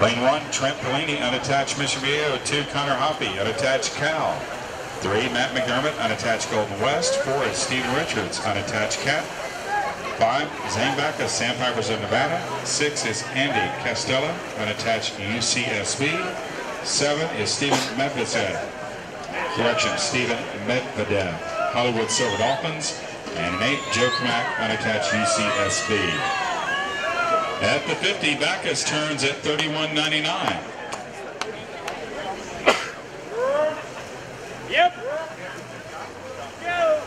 Lane one, Trent Pelini, unattached Mission Viejo. Two, Connor Hoppe, unattached Cal. Three, Matt McDermott, unattached Golden West. Four is Stephen Richards, unattached Cat. Five, Zane Backus, Sandpipers of Nevada. Six is Andy Castella, unattached UCSB. Seven is Stephen Medvedev. Correction, Stephen Medvedev, Hollywood Silver Dolphins. And an eight, Joe Kmack, unattached UCSB. At the 50, Backus turns at 31.99. Yep. Go.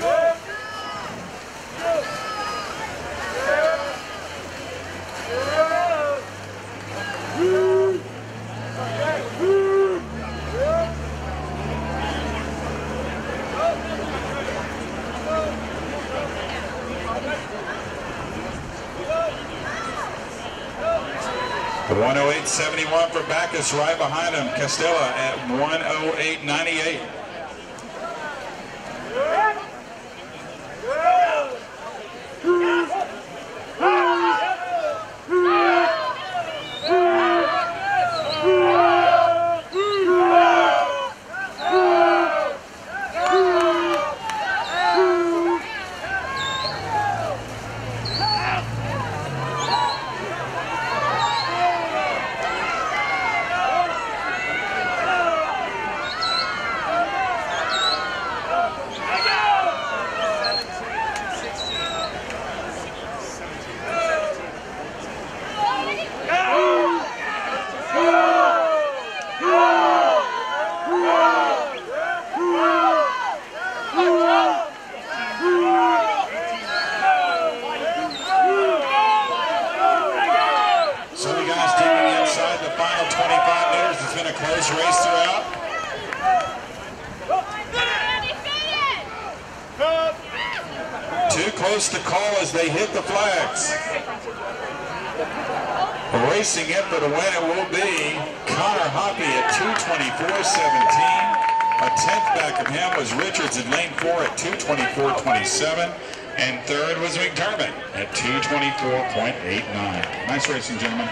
Go. The 108.71 for Backus right behind him. Castella at 108.98. a close race throughout. Too close to call as they hit the flags. Racing in for the win it will be Connor Hoppe at 224.17. A tenth back of him was Richards in lane four at 224.27. And third was McDermott at 224.89. Nice racing, gentlemen.